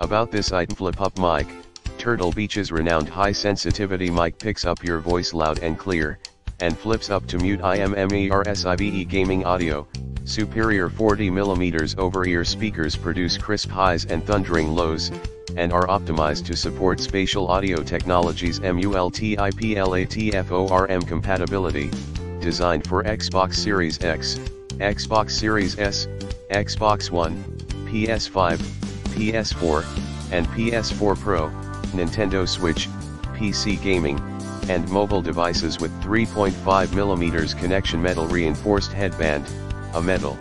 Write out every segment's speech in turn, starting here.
About this item flip up mic, Turtle Beach's renowned high sensitivity mic picks up your voice loud and clear, and flips up to mute IMMERSIBE gaming audio. Superior 40mm over-ear speakers produce crisp highs and thundering lows, and are optimized to support spatial audio technologies MULTIPLATFORM compatibility, designed for Xbox Series X, Xbox Series S, Xbox One, PS5, PS4, and PS4 Pro, Nintendo Switch, PC gaming, and mobile devices with 3.5mm connection metal reinforced headband, a metal.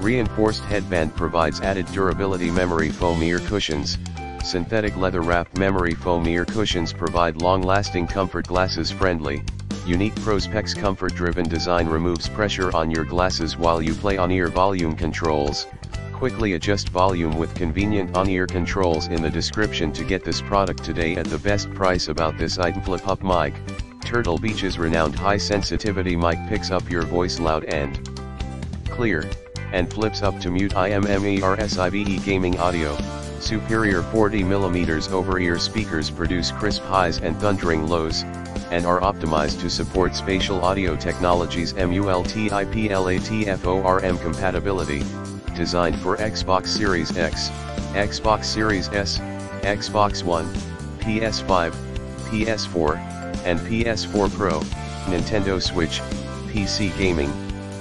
Reinforced headband provides added durability memory foam ear cushions, synthetic leather wrapped memory foam ear cushions provide long-lasting comfort glasses friendly, unique ProSpecs comfort-driven design removes pressure on your glasses while you play on-ear volume controls, quickly adjust volume with convenient on-ear controls in the description to get this product today at the best price about this item. Flip up mic, Turtle Beach's renowned high sensitivity mic picks up your voice loud and clear, and flips up to mute IMMERSIBE gaming audio, superior 40mm over-ear speakers produce crisp highs and thundering lows, and are optimized to support spatial audio technologies MULTIPLATFORM compatibility, designed for Xbox Series X, Xbox Series S, Xbox One, PS5, PS4, and PS4 Pro, Nintendo Switch, PC gaming,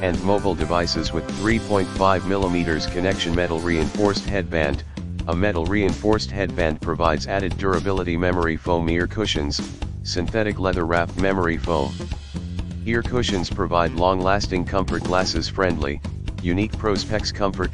and mobile devices with 3.5mm connection metal reinforced headband, a metal reinforced headband provides added durability memory foam ear cushions, synthetic leather wrapped memory foam. Ear cushions provide long-lasting comfort glasses friendly, unique ProSpecs comfort